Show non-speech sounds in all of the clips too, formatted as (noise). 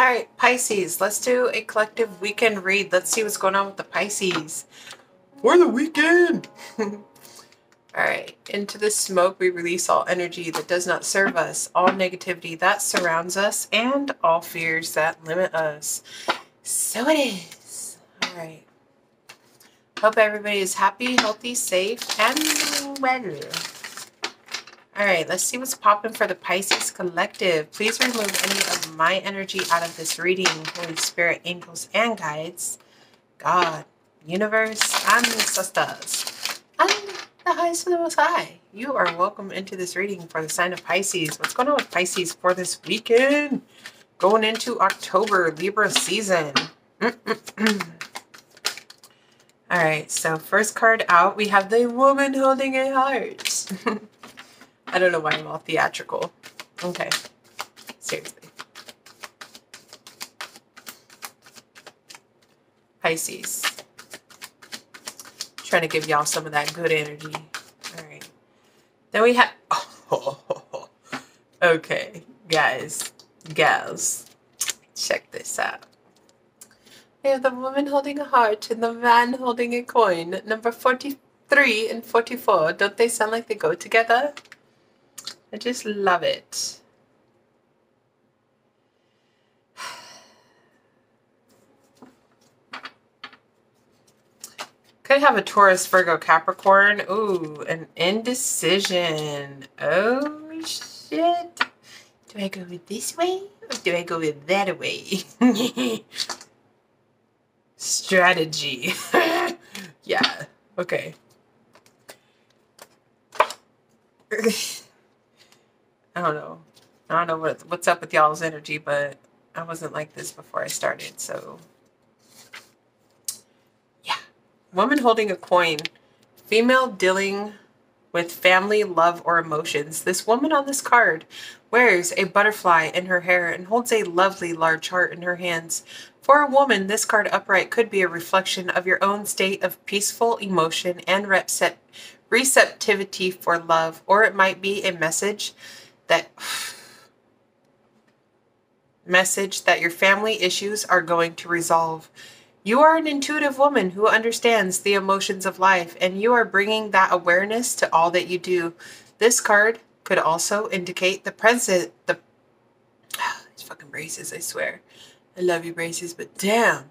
All right, Pisces, let's do a collective weekend read. Let's see what's going on with the Pisces for the weekend. (laughs) all right, into the smoke, we release all energy that does not serve us, all negativity that surrounds us, and all fears that limit us. So it is. All right. Hope everybody is happy, healthy, safe, and well. All right, let's see what's popping for the Pisces Collective. Please remove any of my energy out of this reading. Holy Spirit, angels, and guides. God, universe, ancestors, and the highest of the most high. You are welcome into this reading for the sign of Pisces. What's going on with Pisces for this weekend? Going into October, Libra season. (clears throat) All right, so first card out, we have the woman holding a heart. (laughs) I don't know why I'm all theatrical. Okay. Seriously. Pisces. Trying to give y'all some of that good energy. All right. Then we have... Oh, (laughs) okay, guys, gals, check this out. We have the woman holding a heart and the man holding a coin. Number 43 and 44. Don't they sound like they go together? I just love it. (sighs) Could have a Taurus, Virgo, Capricorn. Ooh, an indecision. Oh, shit. Do I go with this way or do I go with that way? (laughs) Strategy. (laughs) yeah, okay. (laughs) I don't know. I don't know what what's up with y'all's energy, but I wasn't like this before I started, so yeah. Woman holding a coin. Female dealing with family, love, or emotions. This woman on this card wears a butterfly in her hair and holds a lovely large heart in her hands. For a woman, this card upright could be a reflection of your own state of peaceful emotion and receptivity for love, or it might be a message that message that your family issues are going to resolve. You are an intuitive woman who understands the emotions of life, and you are bringing that awareness to all that you do. This card could also indicate the present. The (sighs) these fucking braces, I swear. I love you, braces, but damn.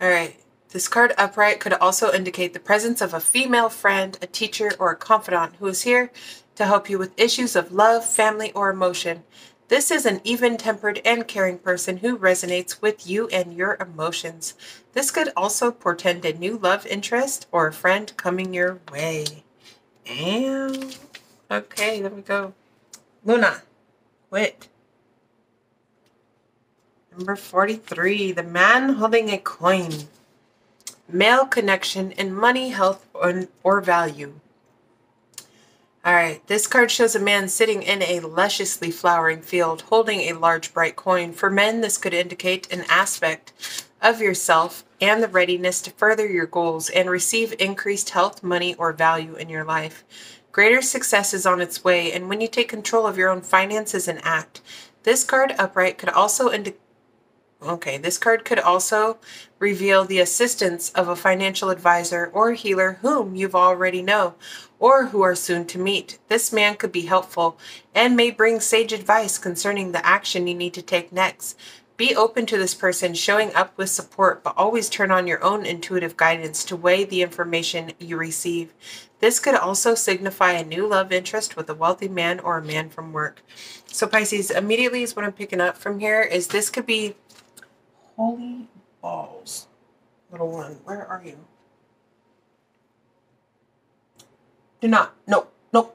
All right. This card upright could also indicate the presence of a female friend, a teacher, or a confidant who is here to help you with issues of love, family, or emotion. This is an even tempered and caring person who resonates with you and your emotions. This could also portend a new love interest or a friend coming your way. And okay, there we go. Luna, quit. Number 43, the man holding a coin. Male connection in money, health, or, or value. All right, this card shows a man sitting in a lusciously flowering field holding a large bright coin. For men, this could indicate an aspect of yourself and the readiness to further your goals and receive increased health, money, or value in your life. Greater success is on its way, and when you take control of your own finances and act, this card upright could also indicate Okay, this card could also reveal the assistance of a financial advisor or healer whom you've already know or who are soon to meet. This man could be helpful and may bring sage advice concerning the action you need to take next. Be open to this person showing up with support, but always turn on your own intuitive guidance to weigh the information you receive. This could also signify a new love interest with a wealthy man or a man from work. So Pisces, immediately is what I'm picking up from here is this could be holy balls. Little one, where are you? Do not. No. No.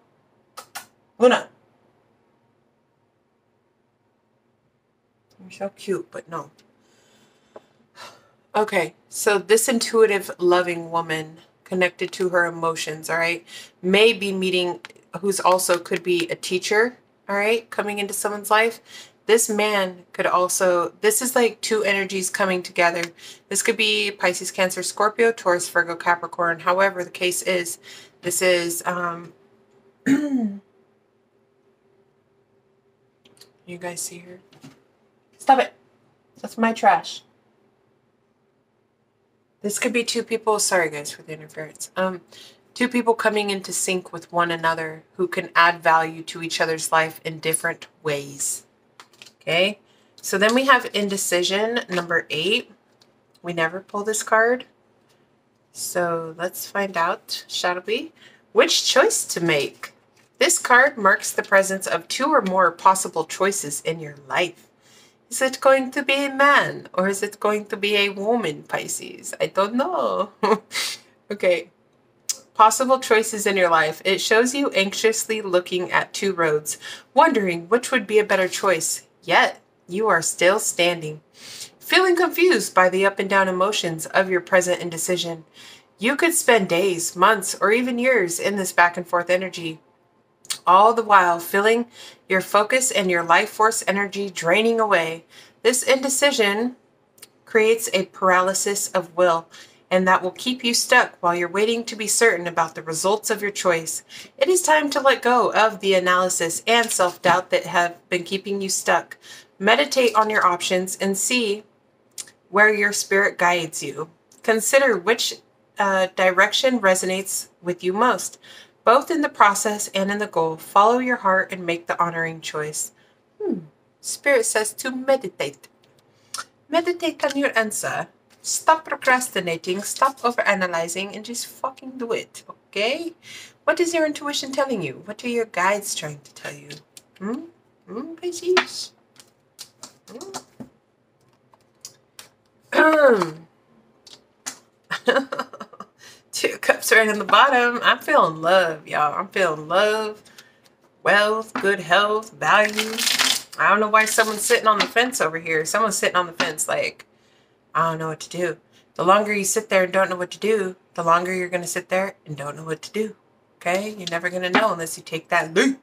Luna. You're so cute, but no. Okay, so this intuitive, loving woman connected to her emotions, all right, may be meeting who's also could be a teacher, all right, coming into someone's life. This man could also, this is like two energies coming together. This could be Pisces, Cancer, Scorpio, Taurus, Virgo, Capricorn. However, the case is, this is, um, (clears throat) you guys see her? Stop it. That's my trash. This could be two people. Sorry, guys, for the interference. Um, two people coming into sync with one another who can add value to each other's life in different ways. Okay, so then we have indecision, number eight. We never pull this card. So let's find out, shall we? Which choice to make? This card marks the presence of two or more possible choices in your life. Is it going to be a man or is it going to be a woman, Pisces? I don't know. (laughs) okay. Possible choices in your life. It shows you anxiously looking at two roads, wondering which would be a better choice. Yet, you are still standing, feeling confused by the up and down emotions of your present indecision. You could spend days, months, or even years in this back and forth energy, all the while feeling your focus and your life force energy draining away. This indecision creates a paralysis of will, and that will keep you stuck while you're waiting to be certain about the results of your choice. It is time to let go of the analysis and self doubt that have been keeping you stuck. Meditate on your options and see where your spirit guides you. Consider which uh, direction resonates with you most, both in the process and in the goal. Follow your heart and make the honoring choice. Hmm. Spirit says to meditate. Meditate on your answer. Stop procrastinating, stop overanalyzing, and just fucking do it, okay? What is your intuition telling you? What are your guides trying to tell you? Hmm? Hmm, Pisces? Hmm? (laughs) Two cups right in the bottom. I'm feeling love, y'all. I'm feeling love, wealth, good health, value. I don't know why someone's sitting on the fence over here. Someone's sitting on the fence like, I don't know what to do. The longer you sit there and don't know what to do, the longer you're going to sit there and don't know what to do. Okay? You're never going to know unless you take that leap.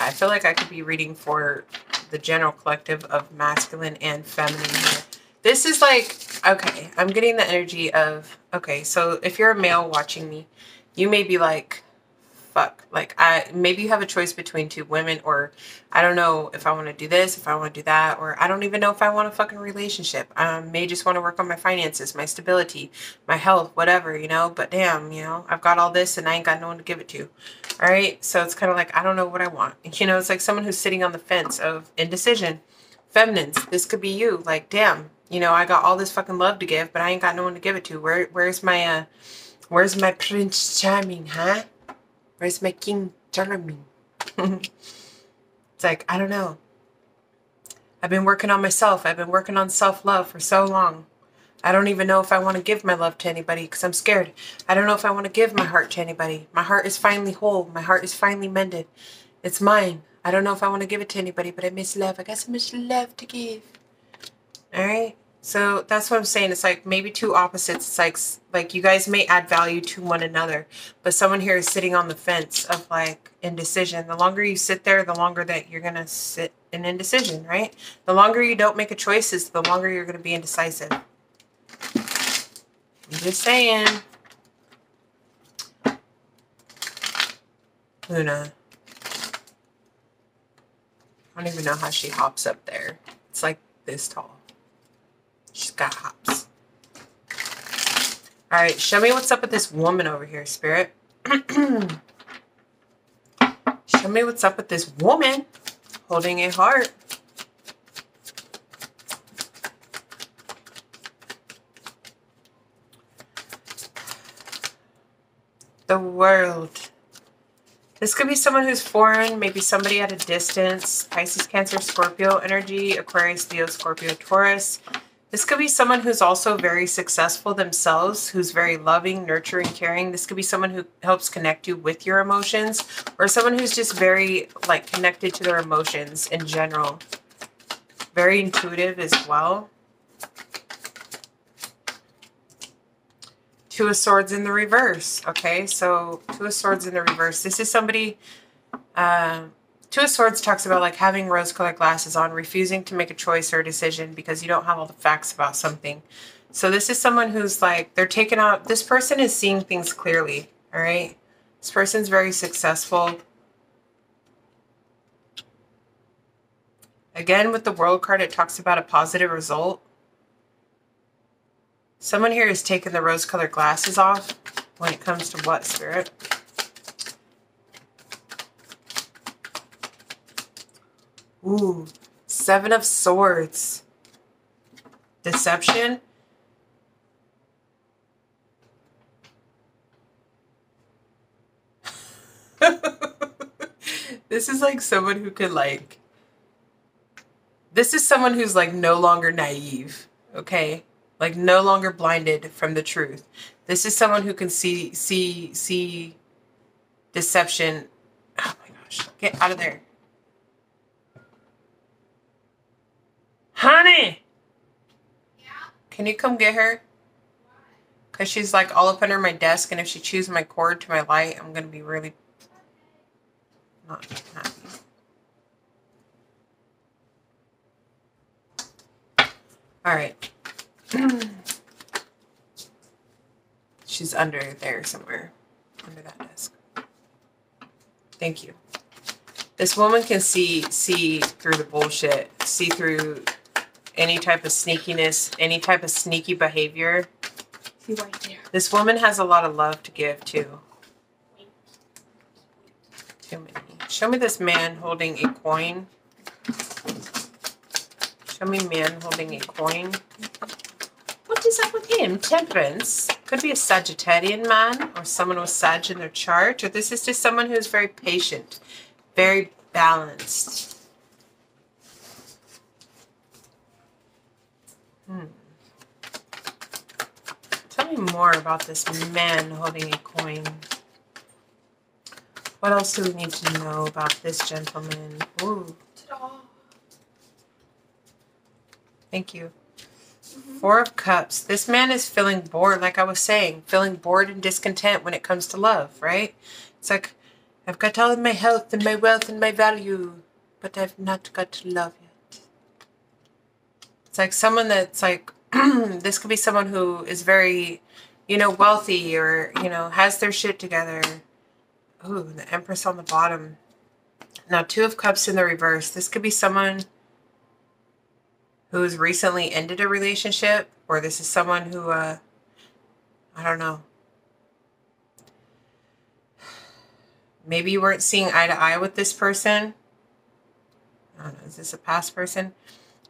I feel like I could be reading for the general collective of masculine and feminine here. This is like, okay, I'm getting the energy of, okay, so if you're a male watching me, you may be like, fuck, like I, maybe you have a choice between two women or I don't know if I want to do this, if I want to do that, or I don't even know if I want a fucking relationship. I may just want to work on my finances, my stability, my health, whatever, you know, but damn, you know, I've got all this and I ain't got no one to give it to. All right. So it's kind of like, I don't know what I want. (laughs) You know, it's like someone who's sitting on the fence of indecision. Feminines, this could be you. Like, damn, you know, I got all this fucking love to give, but I ain't got no one to give it to. Where, where's my, uh, where's my Prince Charming, huh? Where's my King Charming? (laughs) it's like, I don't know. I've been working on myself. I've been working on self-love for so long. I don't even know if I want to give my love to anybody because I'm scared. I don't know if I want to give my heart to anybody. My heart is finally whole. My heart is finally mended. It's mine. I don't know if I want to give it to anybody, but I miss love. I got so much love to give. All right. So that's what I'm saying. It's like maybe two opposites. It's like like you guys may add value to one another, but someone here is sitting on the fence of like indecision. The longer you sit there, the longer that you're gonna sit in indecision, right? The longer you don't make a choice is the longer you're gonna be indecisive. I'm just saying. Luna. I don't even know how she hops up there. It's like this tall. All right, show me what's up with this woman over here, Spirit. (clears throat) show me what's up with this woman holding a heart. The world. This could be someone who's foreign, maybe somebody at a distance. Pisces, Cancer, Scorpio energy, Aquarius, Leo, Scorpio, Taurus. This could be someone who's also very successful themselves, who's very loving, nurturing, caring. This could be someone who helps connect you with your emotions or someone who's just very like connected to their emotions in general. Very intuitive as well. Two of Swords in the reverse. Okay, so Two of Swords in the reverse. This is somebody... Uh, Two of Swords talks about like having rose-colored glasses on, refusing to make a choice or a decision because you don't have all the facts about something. So this is someone who's like, they're taking out, this person is seeing things clearly, all right? This person's very successful. Again, with the world card, it talks about a positive result. Someone here is taking the rose colored glasses off when it comes to what, Spirit? Ooh, Seven of Swords. Deception. (laughs) this is like someone who could like this is someone who's like no longer naive, okay? Like no longer blinded from the truth. This is someone who can see see see deception. Oh my gosh. Get out of there. Honey. Yeah. Can you come get her? Cuz she's like all up under my desk and if she chews my cord to my light, I'm going to be really not happy. All right. (clears throat) She's under there somewhere. Under that desk. Thank you. This woman can see see through the bullshit, see through any type of sneakiness, any type of sneaky behavior. See right there. This woman has a lot of love to give too. Too many. Show me this man holding a coin. Show me man holding a coin. What is up with him? Temperance. Could be a Sagittarian man or someone with Sag in their chart. Or this is just someone who's very patient, very balanced. Hmm. Tell me more about this man holding a coin. What else do we need to know about this gentleman? Ooh. Thank you. Mm-hmm. Four of Cups. This man is feeling bored, like I was saying, feeling bored and discontent when it comes to love, right? It's like, I've got all of my health and my wealth and my value, but I've not got love yet. It's like someone that's like, (clears throat) this could be someone who is very, you know, wealthy or, you know, has their shit together. Ooh, the Empress on the bottom. Now, Two of Cups in the reverse. This could be someone who's recently ended a relationship, or this is someone who, uh, I don't know. Maybe you weren't seeing eye to eye with this person. I don't know. Is this a past person?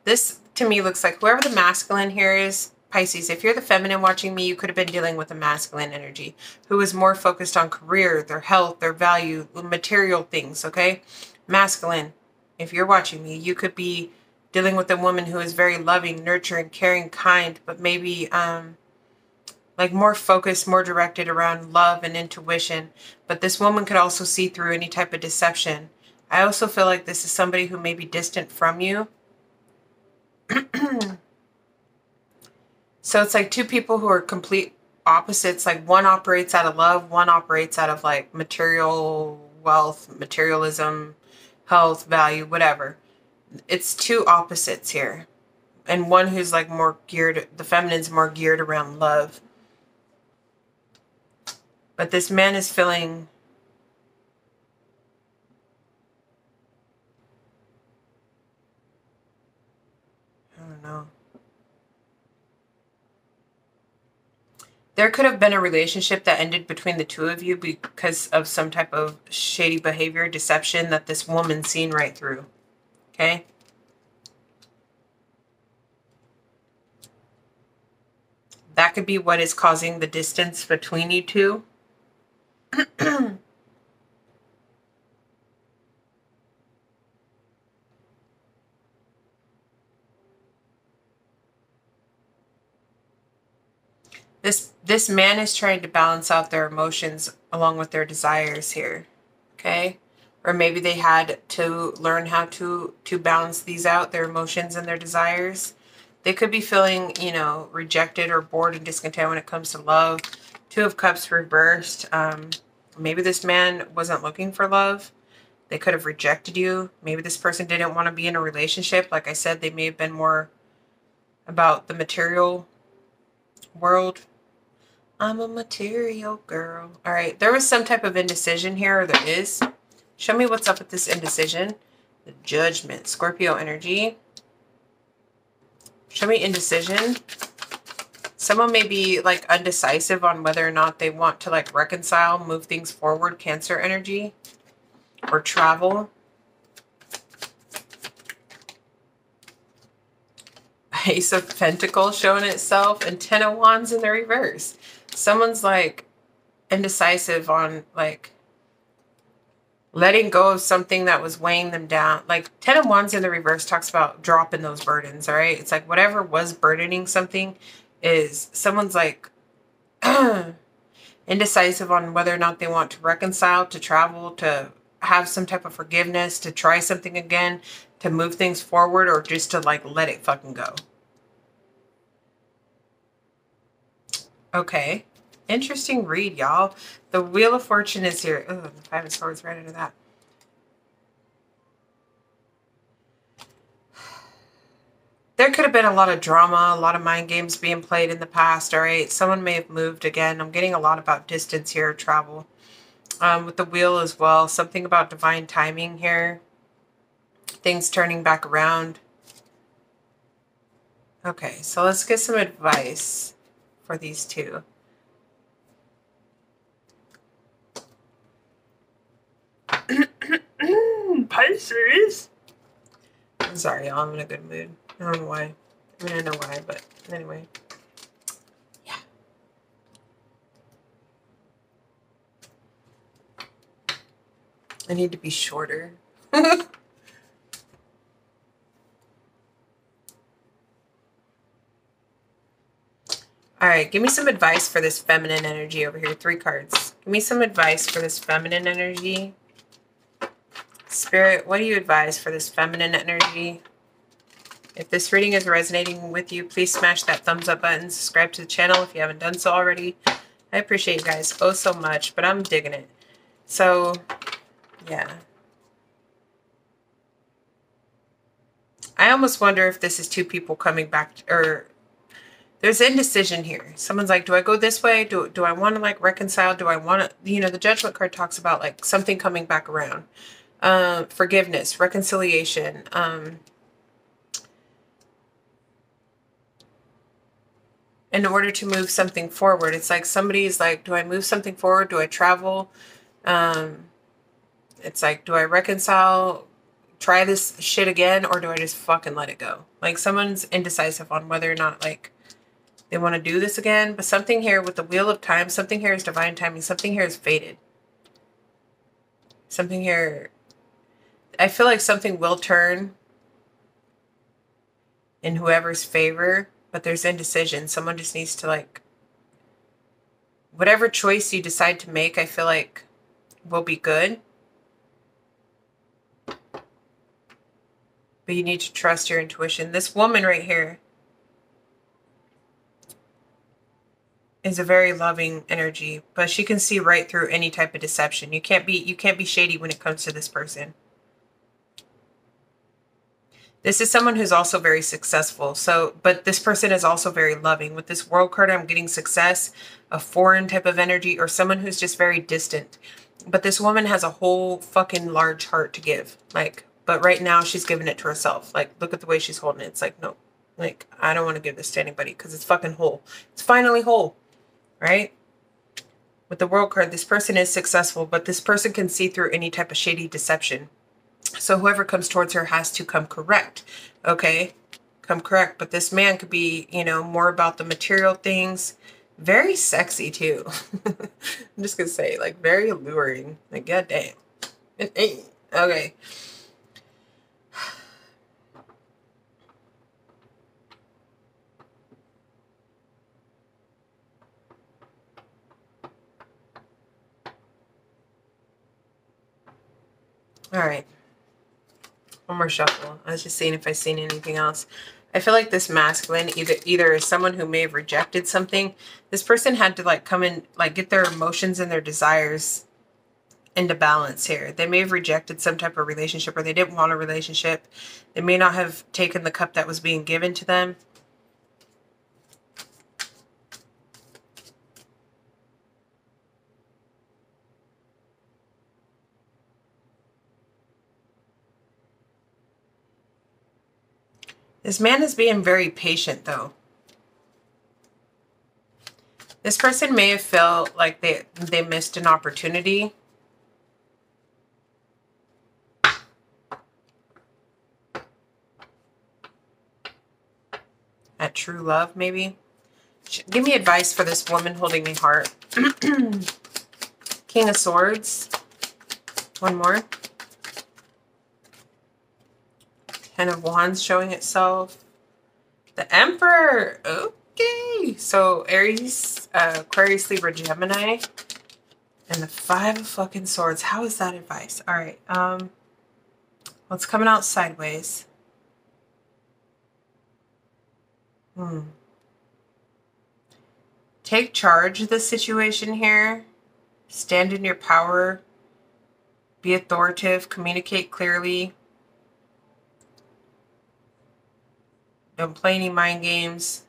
This to me looks like whoever the masculine here is, Pisces, if you're the feminine watching me, you could have been dealing with a masculine energy who is more focused on career, their health, their value, material things, okay? Masculine, if you're watching me, you could be dealing with a woman who is very loving, nurturing, caring, kind, but maybe um, like more focused, more directed around love and intuition. But this woman could also see through any type of deception. I also feel like this is somebody who may be distant from you. So it's like two people who are complete opposites. Like one operates out of love, one operates out of like material wealth, materialism, health, value, whatever it's two opposites here. And one who's like more geared, the feminine's more geared around love. But this man is feeling know. There could have been a relationship that ended between the two of you because of some type of shady behavior, deception that this woman seen right through. Okay? That could be what is causing the distance between you two. (clears throat) this this man is trying to balance out their emotions along with their desires here. Okay? or maybe they had to learn how to to balance these out their emotions and their desires. They could be feeling you know rejected or bored and discontent when it comes to love. Two of cups reversed. Um, maybe this man wasn't looking for love. They could have rejected you. Maybe this person didn't want to be in a relationship. Like i said they may have been more about the material world i'm a material girl all right there was some type of indecision here or there is Show me what's up with this indecision. The judgment. Scorpio energy. Show me indecision. Someone may be like undecisive on whether or not they want to like reconcile, move things forward, Cancer energy, or travel. (laughs) Ace of Pentacles showing itself and Ten of Wands in the reverse. Someone's like indecisive on like letting go of something that was weighing them down. Like Ten of Wands in the reverse talks about dropping those burdens, all right? It's like whatever was burdening something is someone's like (clears throat) indecisive on whether or not they want to reconcile, to travel, to have some type of forgiveness, to try something again, to move things forward, or just to like let it fucking go. Okay. Interesting read, y'all. The Wheel of Fortune is here. Oh, the Five of Swords right under that. There could have been a lot of drama, a lot of mind games being played in the past, all right? Someone may have moved again. I'm getting a lot about distance here, travel. Um, with the wheel as well. Something about divine timing here. Things turning back around. Okay, so let's get some advice for these two. Pisces. I'm sorry, y'all. I'm in a good mood. I don't know why. I mean, I know why, but anyway. Yeah. I need to be shorter. (laughs) All right, give me some advice for this feminine energy over here. Three cards. Give me some advice for this feminine energy. Spirit, what do you advise for this feminine energy? If this reading is resonating with you, please smash that thumbs up button. Subscribe to the channel if you haven't done so already. I appreciate you guys oh so much, but I'm digging it. So, yeah. I almost wonder if this is two people coming back, or there's indecision here. Someone's like, do I go this way? Do, do I want to like reconcile? Do I want to, you know, the judgment card talks about like something coming back around. Uh, forgiveness, reconciliation, um, in order to move something forward. It's like somebody's like, do I move something forward? Do I travel? Um, it's like, do I reconcile, try this shit again, or do I just fucking let it go? Like someone's indecisive on whether or not like they want to do this again. But something here with the wheel of time, something here is divine timing, something here is fated. Something here, I feel like something will turn in whoever's favor but there's indecision. Someone just needs to like whatever choice you decide to make, I feel like will be good. But you need to trust your intuition. This woman right here is a very loving energy, but she can see right through any type of deception. You can't be you can't be shady when it comes to this person. This is someone who's also very successful. So, but this person is also very loving. With this world card, I'm getting success, a foreign type of energy, or someone who's just very distant. But this woman has a whole fucking large heart to give. Like, but right now she's giving it to herself. Like, look at the way she's holding it. It's like, no, like, I don't want to give this to anybody because it's fucking whole. It's finally whole, right? With the world card, this person is successful, but this person can see through any type of shady deception. So whoever comes towards her has to come correct. Okay? Come correct. But this man could be, you know, more about the material things. Very sexy too. (laughs) I'm just gonna say, like very alluring. Like goddamn. Okay. (sighs) All right. One more shuffle. I was just seeing if I seen anything else. I feel like this masculine either either is someone who may have rejected something. This person had to like come in, like get their emotions and their desires into balance here. They may have rejected some type of relationship or they didn't want a relationship. They may not have taken the cup that was being given to them. This man is being very patient though. This person may have felt like they they missed an opportunity. At true love, maybe. Give me advice for this woman holding me heart. (clears throat) King of Swords. One more. Ten of Wands showing itself. The Emperor. Okay. So Aries, uh, Aquarius, Libra, Gemini. And the Five of fucking Swords. How is that advice? All right. Um, it's coming out sideways. Hmm. Take charge of the situation here. Stand in your power. Be authoritative. Communicate clearly. Don't play any mind games.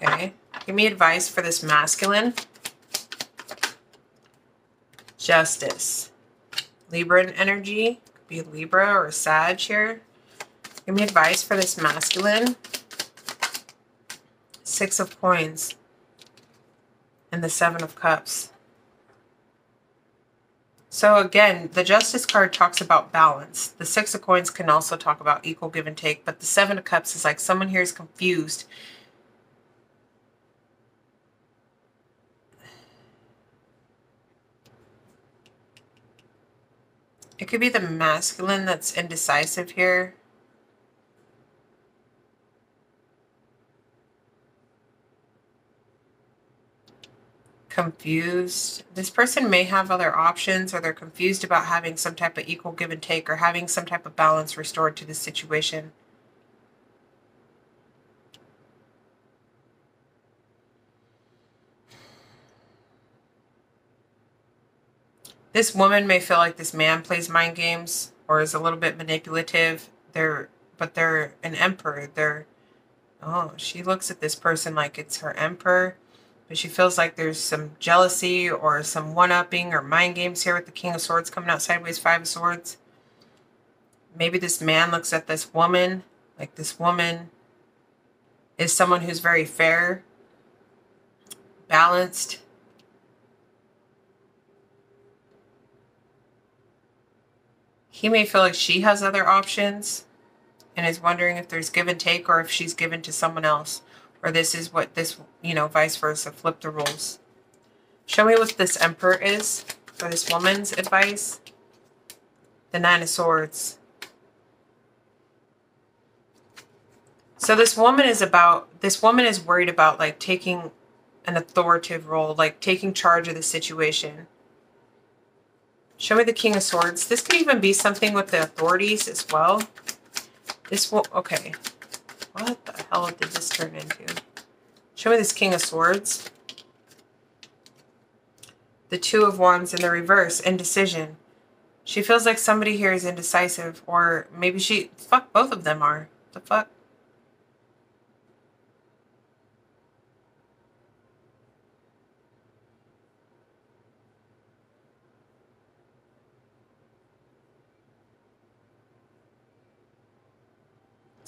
Okay. Give me advice for this masculine. Justice. Libra energy. Could be Libra or a Sag here. Give me advice for this masculine. Six of Coins. And the Seven of Cups. So again, the Justice card talks about balance. The Six of Coins can also talk about equal give and take, but the Seven of Cups is like someone here is confused. It could be the masculine that's indecisive here. Confused. This person may have other options or they're confused about having some type of equal give and take or having some type of balance restored to the situation. This woman may feel like this man plays mind games or is a little bit manipulative. They're but they're an emperor. They're oh, she looks at this person like it's her emperor but she feels like there's some jealousy or some one-upping or mind games here with the King of Swords coming out sideways, Five of Swords. Maybe this man looks at this woman, like this woman is someone who's very fair, balanced. He may feel like she has other options and is wondering if there's give and take or if she's given to someone else or this is what this, you know, vice versa. Flip the rules. Show me what this Emperor is for this woman's advice. The Nine of Swords. So this woman is about, this woman is worried about like taking an authoritative role, like taking charge of the situation. Show me the King of Swords. This could even be something with the authorities as well. This will, okay. What the hell did this turn into? Show me this King of Swords. The Two of Wands in the reverse, indecision. She feels like somebody here is indecisive, or maybe she, fuck, both of them are. The fuck?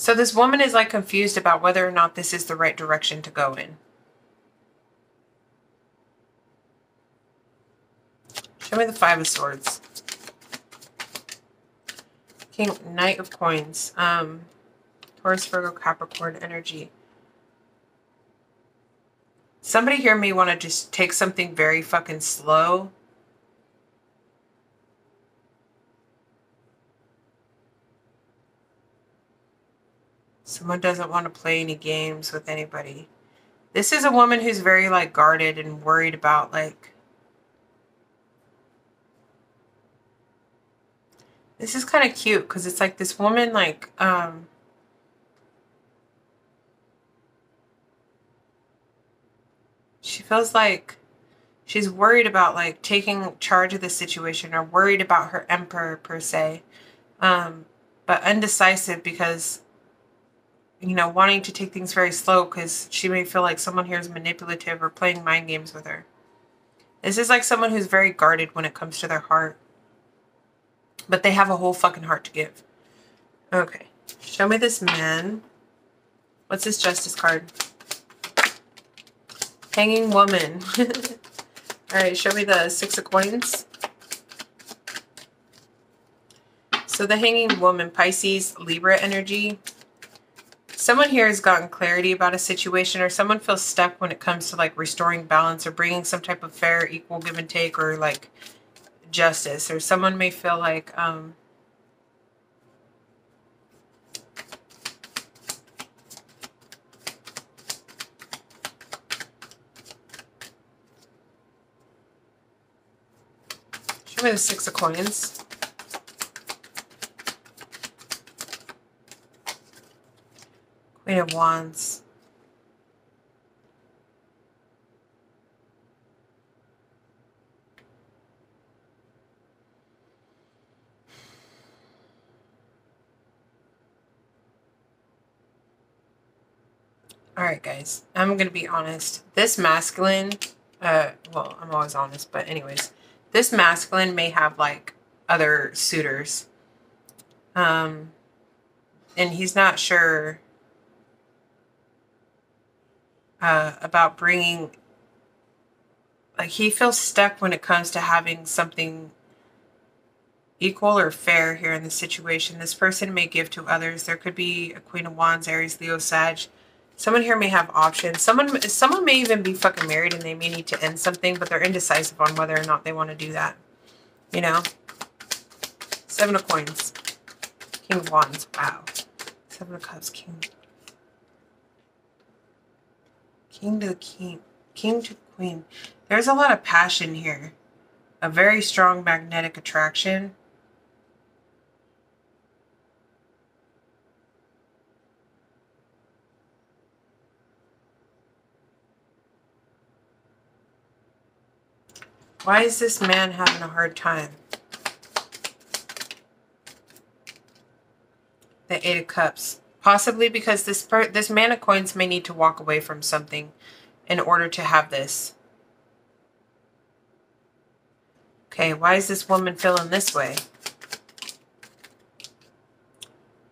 So this woman is like confused about whether or not this is the right direction to go in. Show me the Five of Swords. King, Knight of Coins. Um, Taurus, Virgo, Capricorn energy. Somebody here may want to just take something very fucking slow Someone doesn't want to play any games with anybody. This is a woman who's very like guarded and worried about like This is kind of cute because it's like this woman like um she feels like she's worried about like taking charge of the situation or worried about her emperor per se um but undecisive because you know, wanting to take things very slow because she may feel like someone here is manipulative or playing mind games with her. This is like someone who's very guarded when it comes to their heart. But they have a whole fucking heart to give. Okay. Show me this man. What's this justice card? Hanging woman. (laughs) Alright, show me the six of coins. So the hanging woman, Pisces, Libra energy. Someone here has gotten clarity about a situation or someone feels stuck when it comes to like restoring balance or bringing some type of fair, equal give and take or like justice. Or someone may feel like um, Show me the Six of Coins. Queen of Wands. All right, guys, I'm going to be honest. This masculine, uh, well, I'm always honest, but anyways, this masculine may have like other suitors. Um, and he's not sure uh, about bringing, like, he feels stuck when it comes to having something equal or fair here in the situation. This person may give to others. There could be a Queen of Wands, Aries, Leo, Sag. Someone here may have options. Someone someone may even be fucking married and they may need to end something, but they're indecisive on whether or not they want to do that. You know? Seven of Coins. King of Wands. Wow. Seven of Cups. King. King to the King. King to Queen. There's a lot of passion here. A very strong magnetic attraction. Why is this man having a hard time? The Eight of Cups. Possibly because this per this man of coins may need to walk away from something in order to have this. Okay, why is this woman feeling this way?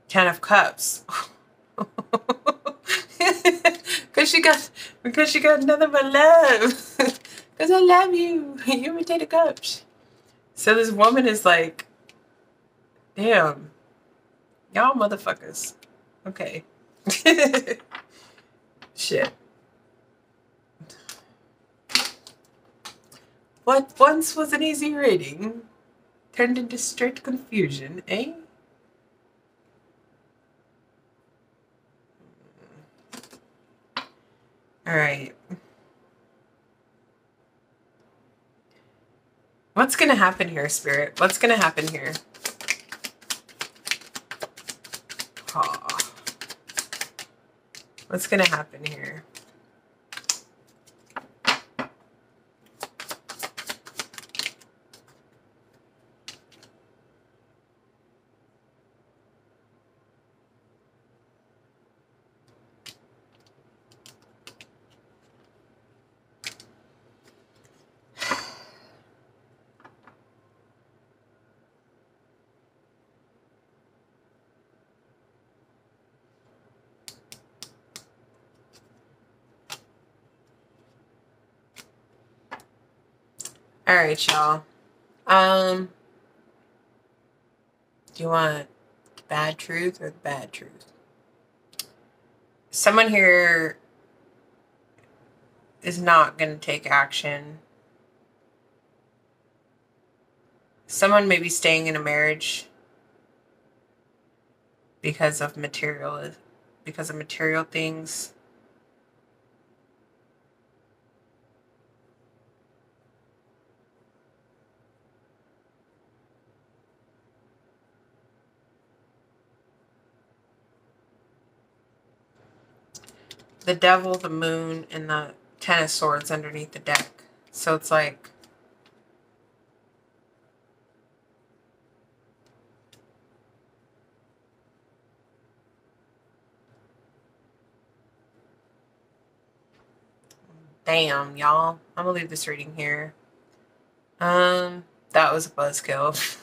Ten of Cups. (laughs) Because she got because she got nothing but love. (laughs) Because I love you. (laughs) You imitate a coach. So this woman is like, damn. Y'all motherfuckers. Okay. (laughs) Shit. What once was an easy reading turned into straight confusion, eh? All right. What's to happen here, Spirit? What's to happen here? Oh. What's to happen here? All right, y'all. Um, do you want the bad truth or the bad truth? Someone here is not going to take action. Someone may be staying in a marriage because of material because of material things. the devil, the moon, and the ten of swords underneath the deck. So it's like Damn, y'all. I'm gonna leave this reading here. Um, that was a buzzkill.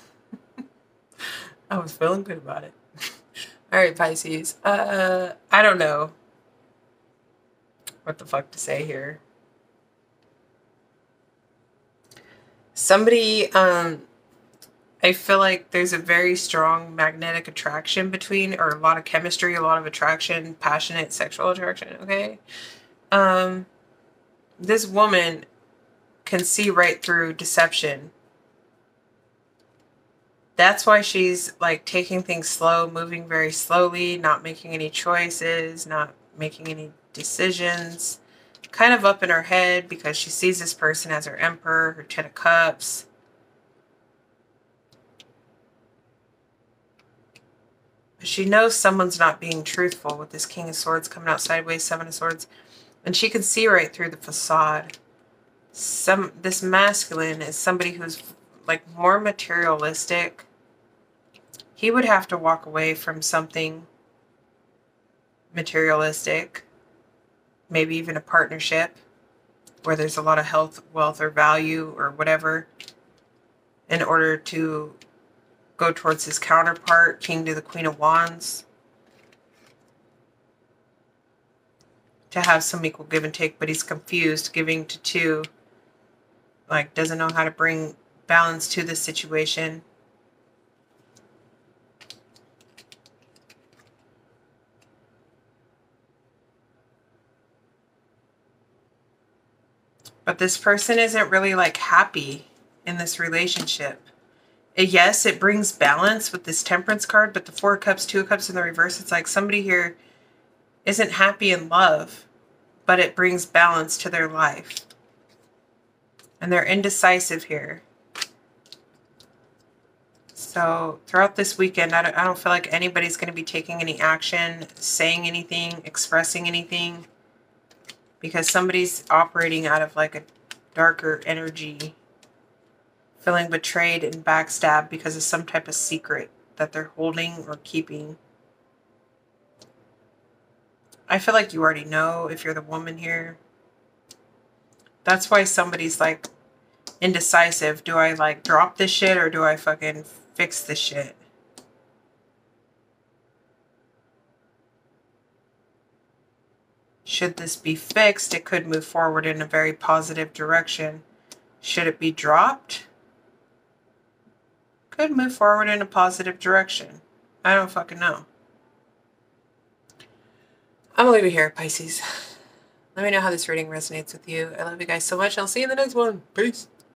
(laughs) I was feeling good about it. (laughs) All right, Pisces. Uh, I don't know what the fuck to say here. Somebody, um, I feel like there's a very strong magnetic attraction between, or a lot of chemistry, a lot of attraction, passionate sexual attraction. Okay. Um, this woman can see right through deception. That's why she's like taking things slow, moving very slowly, not making any choices, not making any decisions. Kind of up in her head because she sees this person as her emperor, her ten of cups. But she knows someone's not being truthful with this king of swords coming out sideways, seven of swords. And she can see right through the facade. Some this masculine is somebody who's like more materialistic. He would have to walk away from something materialistic, maybe even a partnership where there's a lot of health, wealth, or value or whatever in order to go towards his counterpart, King to the Queen of Wands. to have some equal give and take, but he's confused, giving to two. Like, doesn't know how to bring balance to the situation. But this person isn't really like happy in this relationship. Uh, yes, it brings balance with this temperance card, but the four cups, two cups in the reverse, it's like somebody here isn't happy in love, but it brings balance to their life. And they're indecisive here. So throughout this weekend, I don't, I don't feel like anybody's going to be taking any action, saying anything, expressing anything. Because somebody's operating out of like a darker energy. Feeling betrayed and backstabbed because of some type of secret that they're holding or keeping. I feel like you already know if you're the woman here. That's why somebody's like indecisive. Do I like drop this shit or do I fucking fix this shit? Should this be fixed, it could move forward in a very positive direction. Should it be dropped? Could move forward in a positive direction. I don't fucking know. I'm gonna leave it here, Pisces. Let me know how this reading resonates with you. I love you guys so much. I'll see you in the next one. Peace.